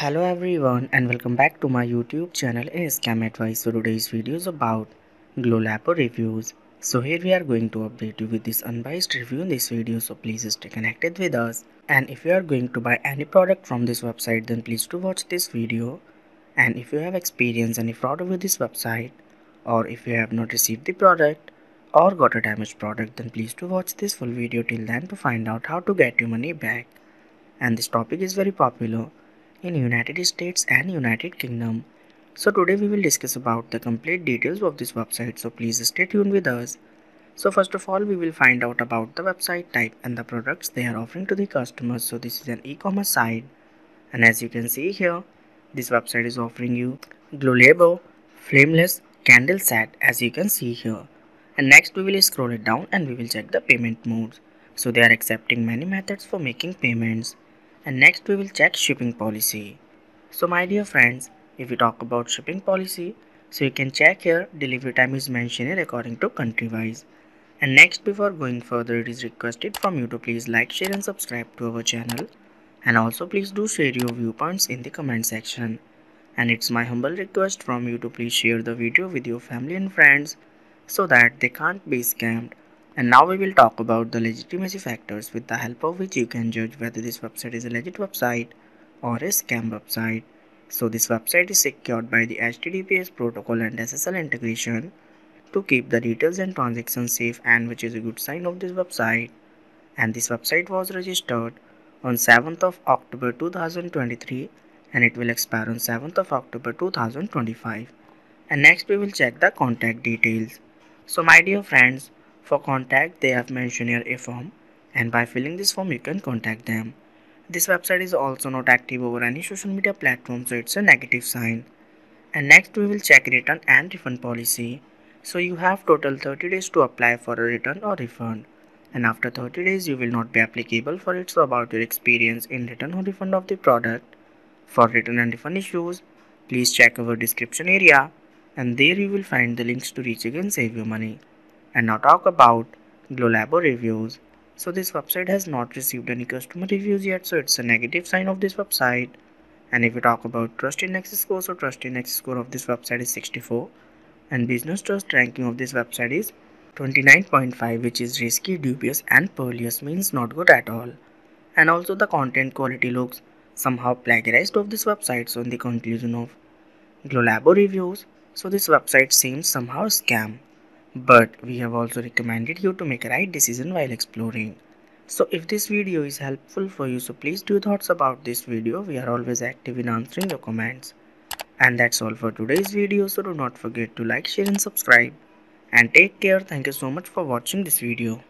Hello everyone and welcome back to my YouTube channel Scam Advice. So today's video is about Glowlabo reviews. So here we are going to update you with this unbiased review in this video so please stay connected with us. And if you are going to buy any product from this website then please do watch this video. And if you have experienced any fraud with this website or if you have not received the product or got a damaged product then please do watch this full video till then to find out how to get your money back. And this topic is very popular in United States and United Kingdom. So today we will discuss about the complete details of this website so please stay tuned with us. So first of all we will find out about the website type and the products they are offering to the customers. So this is an e-commerce site and as you can see here this website is offering you Glowlabo flameless candle set as you can see here. And next we will scroll it down and we will check the payment modes. So they are accepting many methods for making payments and next we will check shipping policy. So my dear friends, if we talk about shipping policy, so you can check here delivery time is mentioned according to country wise. And next before going further it is requested from you to please like, share and subscribe to our channel. And also please do share your viewpoints in the comment section. And it's my humble request from you to please share the video with your family and friends so that they can't be scammed and now we will talk about the legitimacy factors with the help of which you can judge whether this website is a legit website or a scam website. So this website is secured by the HTTPS protocol and SSL integration to keep the details and transactions safe and which is a good sign of this website. And this website was registered on 7th of October 2023 and it will expire on 7th of October 2025. And next we will check the contact details. So my dear friends, for contact, they have mentioned a form and by filling this form you can contact them. This website is also not active over any social media platform so it's a negative sign. And next we will check return and refund policy. So you have total 30 days to apply for a return or refund. And after 30 days you will not be applicable for it so about your experience in return or refund of the product. For return and refund issues, please check our description area and there you will find the links to reach again save your money. And now talk about Glowlabo reviews. So this website has not received any customer reviews yet, so it's a negative sign of this website. And if we talk about trust index score, so trust index score of this website is 64 and business trust ranking of this website is 29.5 which is risky, dubious and perilous means not good at all. And also the content quality looks somehow plagiarized of this website so in the conclusion of Glowlabo reviews, so this website seems somehow scam but we have also recommended you to make a right decision while exploring. So if this video is helpful for you so please do thoughts about this video we are always active in answering your comments. And that's all for today's video so do not forget to like share and subscribe. And take care thank you so much for watching this video.